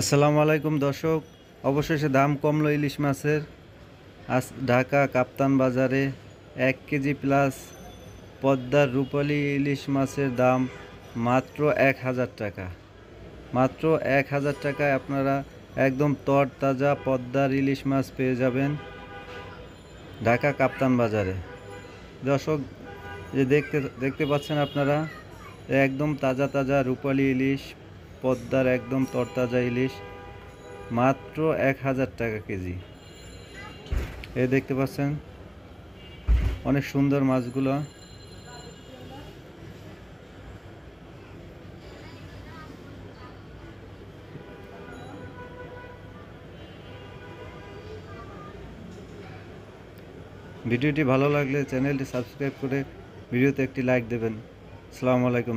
আসসালামু আলাইকুম দর্শক। অবশেষে দাম কমলো ইলিশ মাছের। আজ ঢাকা কাপ্তান বাজারে এক কেজি প্লাস পদ্মার রূপালী ইলিশ মাছের দাম মাত্র এক হাজার টাকা। মাত্র এক হাজার টাকায় আপনারা একদম তরতাজা পদ্মার ইলিশ মাছ পেয়ে যাবেন ঢাকা কাপ্তান বাজারে। দর্শক, যে দেখতে দেখতে পাচ্ছেন আপনারা, একদম তাজা তাজা রূপালী ইলিশ পদ্মার একদম তরতাজা ইলিশ, মাত্র এক হাজার টাকা কেজি। এ দেখতে পাচ্ছেন, অনেক সুন্দর মাছগুলো। ভিডিওটি ভালো লাগলে চ্যানেলটি সাবস্ক্রাইব করে ভিডিওতে একটি লাইক দেবেন। আসসালামু আলাইকুম।